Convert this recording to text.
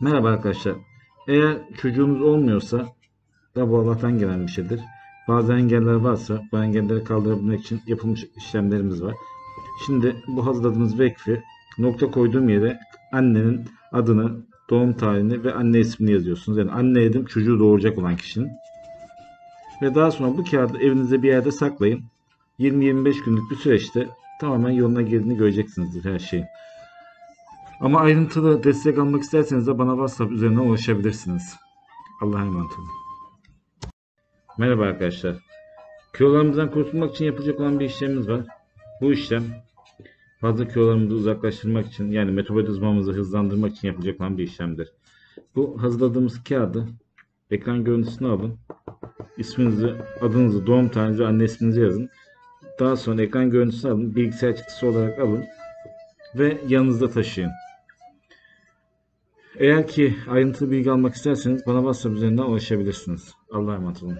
Merhaba arkadaşlar. Eğer çocuğunuz olmuyorsa da bu Allah'tan gelen bir şeydir. Bazı engeller varsa bu engelleri kaldırabilmek için yapılmış işlemlerimiz var. Şimdi bu hazırladığımız vekfi nokta koyduğum yere annenin adını, doğum tarihini ve anne ismini yazıyorsunuz. Yani anne dedim çocuğu doğuracak olan kişinin. Ve daha sonra bu kağıdı evinizde bir yerde saklayın. 20-25 günlük bir süreçte tamamen yoluna girdiğini göreceksinizdir her şeyin. Ama ayrıntılı destek almak isterseniz de bana WhatsApp üzerinden ulaşabilirsiniz. Allah'a emanet olun. Merhaba arkadaşlar. Kilolarımızdan kurtulmak için yapılacak olan bir işlemimiz var. Bu işlem fazla kilolarımızı uzaklaştırmak için yani metabolizmamızı hızlandırmak için yapılacak olan bir işlemdir. Bu hazırladığımız kağıdı ekran görüntüsünü alın. İsminizi, adınızı, doğum tarihinizi anne isminizi yazın. Daha sonra ekran görüntüsünü alın. Bilgisayar çıktısı olarak alın. Ve yanınızda taşıyın. Eğer ki ayrıntılı bilgi almak isterseniz bana WhatsApp üzerinden ulaşabilirsiniz. Allah'a emanet olun.